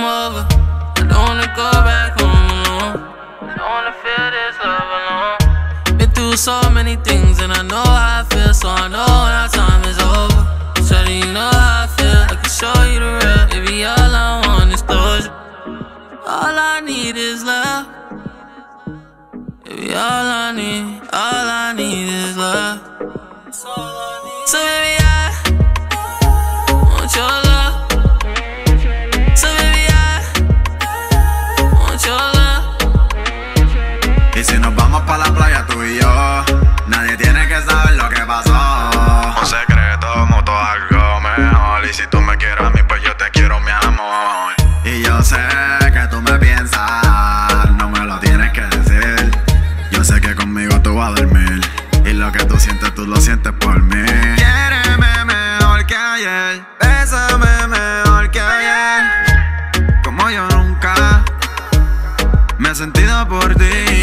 over. I don't wanna go back home alone. I don't wanna feel this love alone. Been through so many things and I know how I feel, so I know when our time is over. do you know how I feel. I can show you the real. Baby, all I want is closure. All I need is love. Baby, all I need. All I need is love. la playa tú y yo. Nadie tiene que saber lo que pasó. Un secreto mutuo, algo mejor. Y si tú me quieres a mí, pues yo te quiero, mi amor. Y yo sé que tú me piensas, no me lo tienes que decir. Yo sé que conmigo tú vas a dormir. Y lo que tú sientes, tú lo sientes por mí. Quiéreme mejor que ayer. Bésame mejor que ayer. Como yo nunca me he sentido por ti.